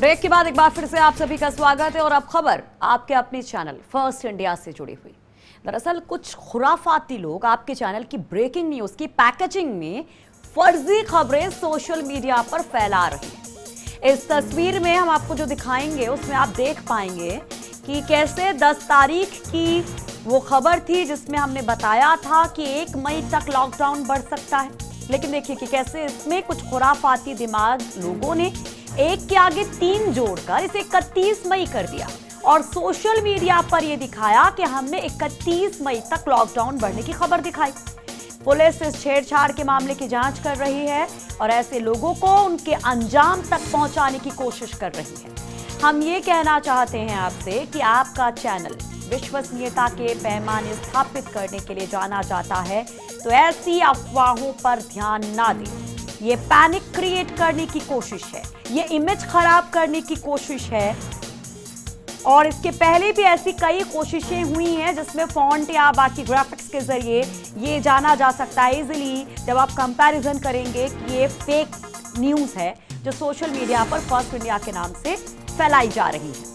Break के बाद एक बार फिर से आप सभी का स्वागत है और अब खबर आपके अपने चैनल फ़र्स्ट इंडिया से जुड़ी हुई। दरअसल कुछ खुराफाती लोग आपके चैनल की ब्रेकिंग न्यूज़ की पैकेजिंग में फर्जी खबरें सोशल मीडिया पर फैला रहे हैं। इस तस्वीर में हम आपको जो दिखाएँगे, उसमें आप देख पाएँगे कि कैसे 10 तारीख की वो खबर थी जिसमें हमने बताया था कि एक मई तक लॉकडाउन बढ़ सकता है। लेकिन देखिए कि कैसे इसमें कुछ खुराफाती दिमाग लोगों ने एक के आगे तीन जोड़कर इसे इकतीस मई कर दिया। और सोशल मीडिया पर यह दिखाया कि हमने 31 मई तक लॉकडाउन बढ़ने की खबर दिखाई। पुलिस इस छेड़छाड़ के मामले की जाँच कर रही है और ऐसे लोगों को उनके अंजाम तक पहुँचाने की कोशिश कर रही है। हम ये कहना चाहते हैं आपसे कि आपका चैनल विश्वसनीयता के पैमाने स्थापित करने के लिए जाना जाता है तो ऐसी अफवाहों पर ध्यान ना दें। ये पैनिक क्रिएट करने की कोशिश है। ये इमेज खराब करने की कोशिश है। और इसके पहले भी ऐसी कई कोशिशें हुई हैं जिसमें फॉन्ट या बाकी ग्राफिक्स के ज़रिए ये जाना जा सकता है इजिली जब आप कंपैरिजन करेंगे कि ये फेक न्यूज़ है जो सोशल मीडिया पर फ़र्स्ट इंडिया के नाम से फैलाई जा रही है।